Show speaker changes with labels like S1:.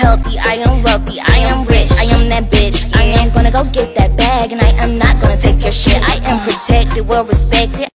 S1: healthy, I am wealthy, I am rich, I am that bitch. I am gonna go get that bag, and I am not gonna take your shit. I am protected, well respected.